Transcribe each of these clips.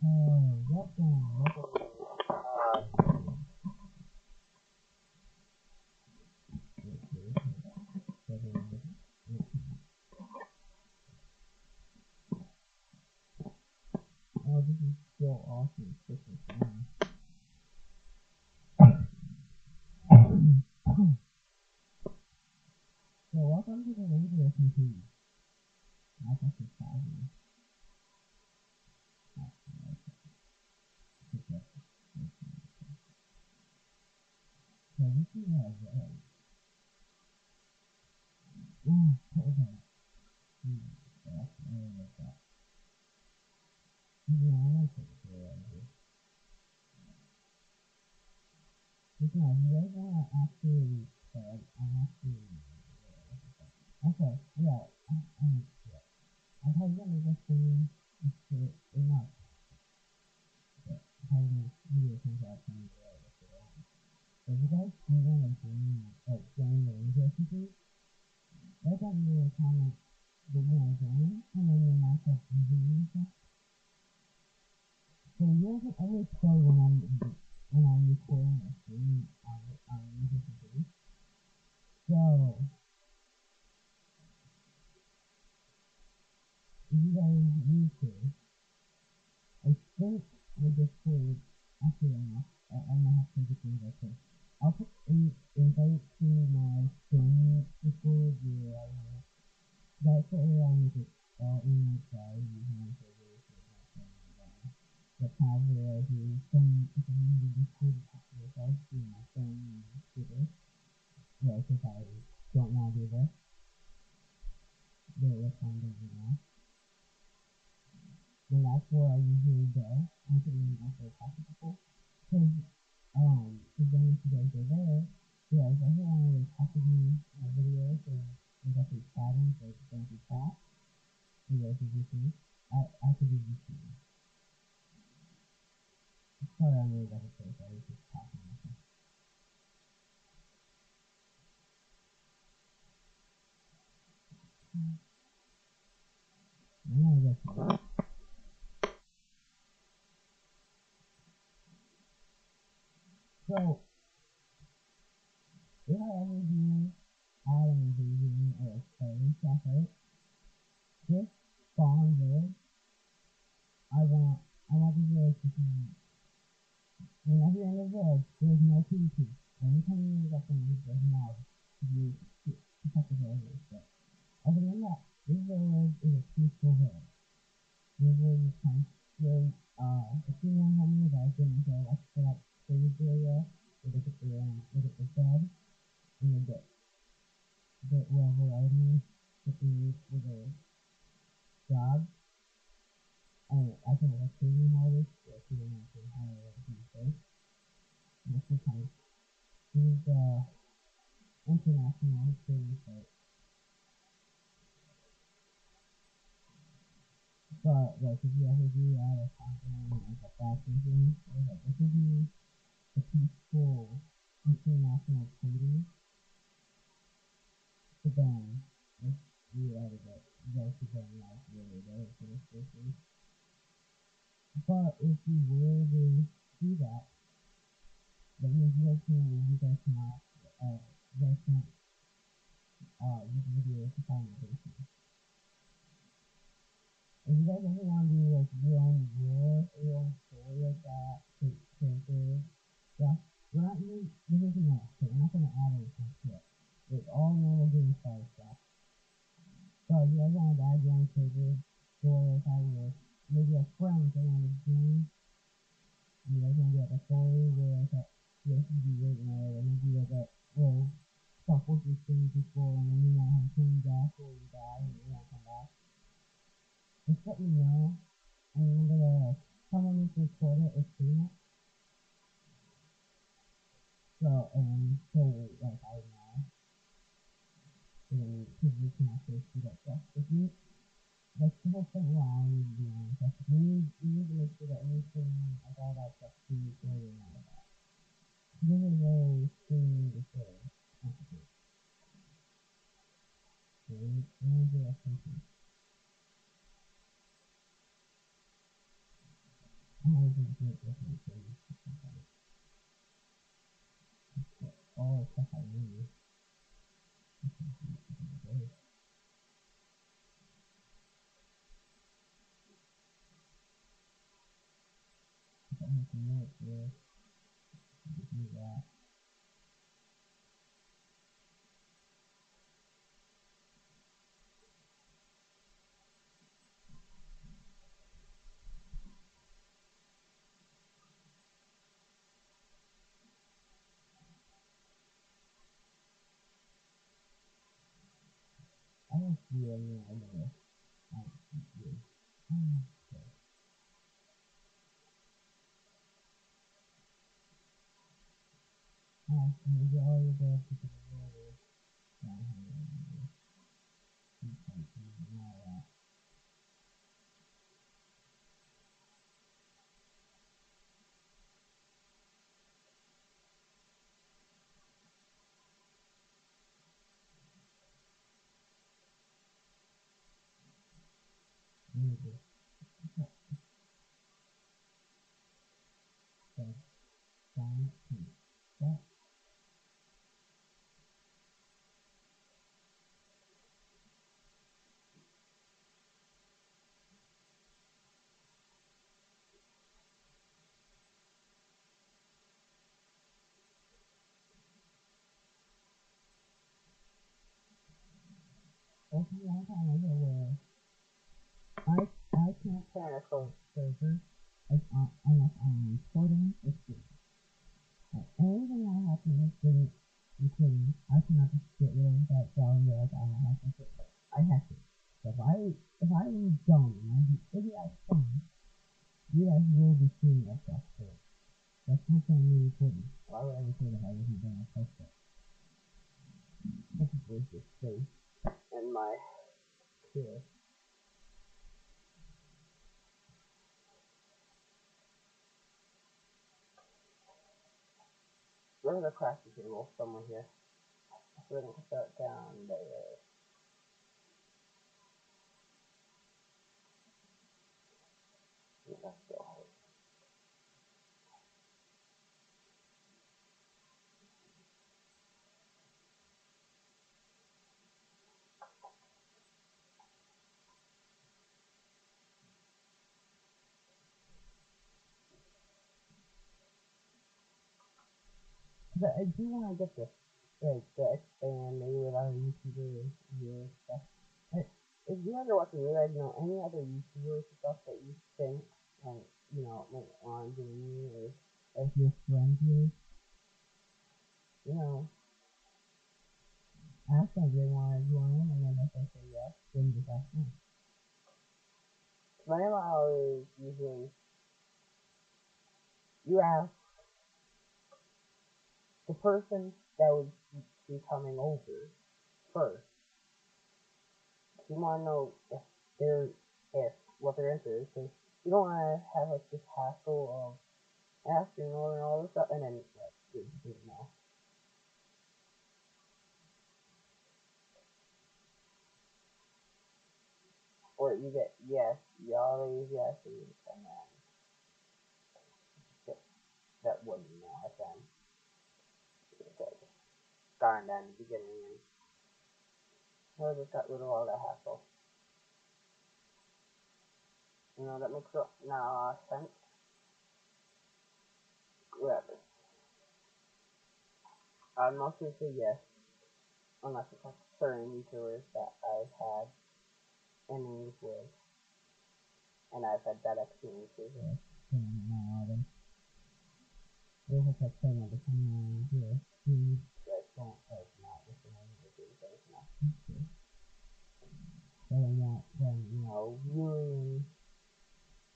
哎呀我懂了。Because right now I actually said I'm if I don't want to do this. Kind of you know. Then that's where I usually go. I'm sitting also talk to people. Cause, um, cause then if you guys go there, you yeah, if everyone want to talk to me in a video, so there's actually chatting, so it's going to be chat. You guys can do me. I, I could do YouTube. Sorry, I'm really. I was just talking. I'm gonna get So, if I ever do add an invasion or killing stuff, right? Just spawn there. I want, I want the village to be, whenever you're in the village, there's no PvP. Anytime you use up in there's mobs to be, to protect the villagers. But other than that, this village is a peaceful village. This village is kind of really, uh, if you want how many guys in the village, let's put up stage area, we look at the, um, look at the bed, and the bit, bit wherever items that we use for the job. Oh, I can like cleaning all this, you don't to. This is how, this is the international trading site. But like if you ever do add a content like a thing, like this would be a peaceful international trading. But then if you added that you guys could then like really there for this person. But if you were to do that, that means you guys can you guys cannot uh you guys can't uh use videos to find location. If you guys ever want to do like your own or your own story like that, character stuff, we're not even this isn't that, so we're not gonna add anything to it. It's all normal game style stuff. So if you guys want to add your own character, story, how it works, maybe a friend that want to join, you guys want to do like a story where like a yes you right now, or maybe like a well stuff with your thing before and then you want to have come back or you die and you want to come back. Just let me know. And I'm gonna someone needs to record it or stream it. So um so like I know. And we can actually see that stuff. If you like people think around Also, one time I go where I I can't turn a closed server if I, unless I'm recording a stream. Like, anything that happens with recording, I cannot just get rid of that down there like I'm a hacker. I have to. So if I if I done and I do idiot things, you guys will be seeing that stuff. So that's no point in me recording. Why would I record if I wasn't to post it? This is of space and my care. There's a crafting table somewhere here. So we're gonna down there. Yeah, that's But I do want to get this, like, the expand maybe with other YouTubers, viewers, stuff. Like, if you guys are watching, you guys know any other YouTubers stuff that you think, like, you know, to join me, or if your friends here, you know, ask them if they want to join, and then if they say yes, then just ask them. My MO is usually, you ask the person that would be coming over first. You want to know if they're if what they're is. because you don't want to have like this hassle of asking all and all this stuff and then like you know. Or you get yes, always yes, and then that, wouldn't if then okay, gone down the beginning and I just got rid of all that hassle. You know that makes now uh, sense. Whatever. I'd mostly say yes, unless it's like certain YouTubers that I've had enemies with, and I've had bad experiences with. And now them. There's like a thing of the here. Dude, that don't like not with the name of the game, but it's not future. But I want them, you know, really,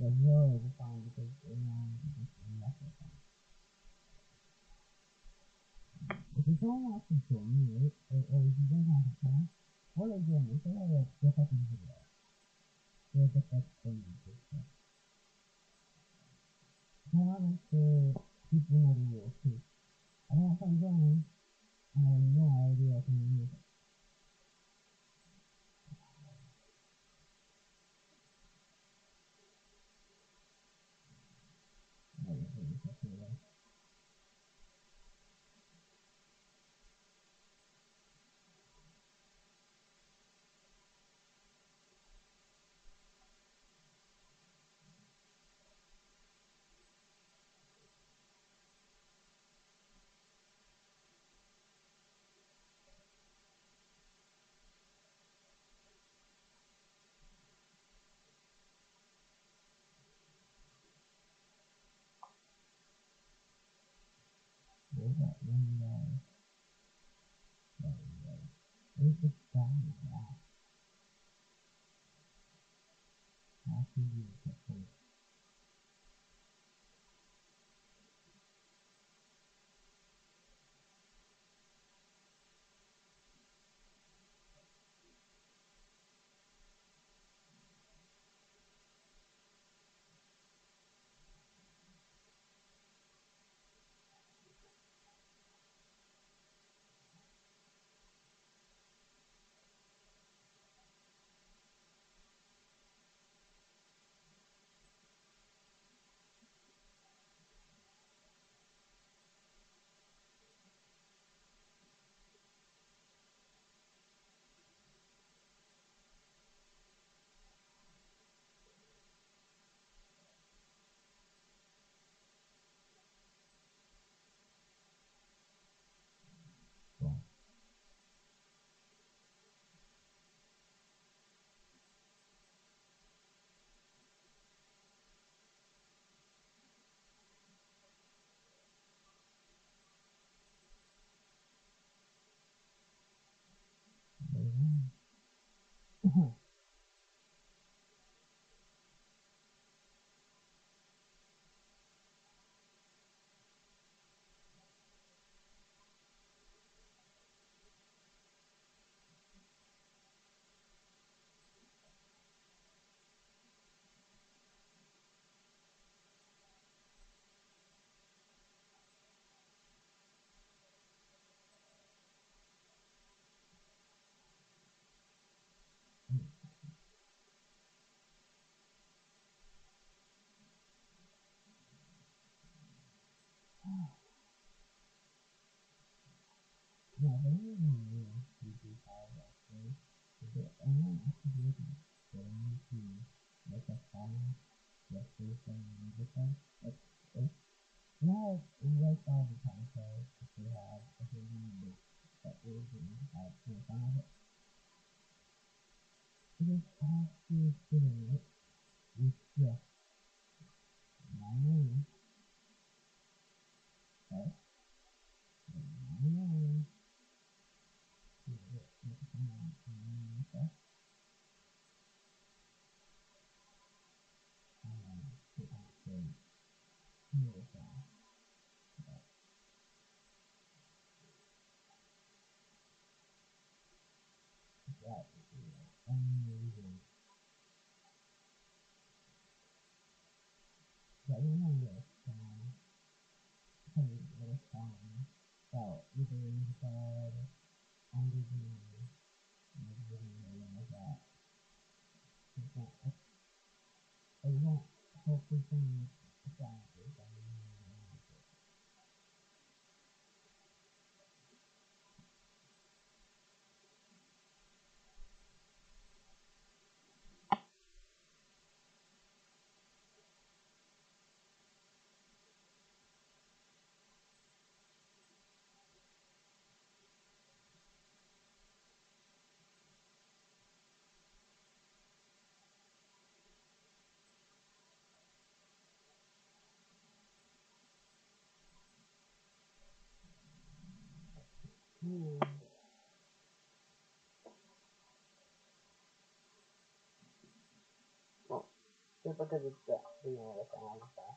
they're really defined because they know just mess with them. If you don't want to join me, or, or if you don't want to come, what are they doing? If they have a different video, they're just like crazy stuff. I want to make sure people know the rules too. I don't want them joining, and one more. will find the time code if we have a hidden book that will be at the bottom. Just to do the entire. Because it's the, the universe and all of that.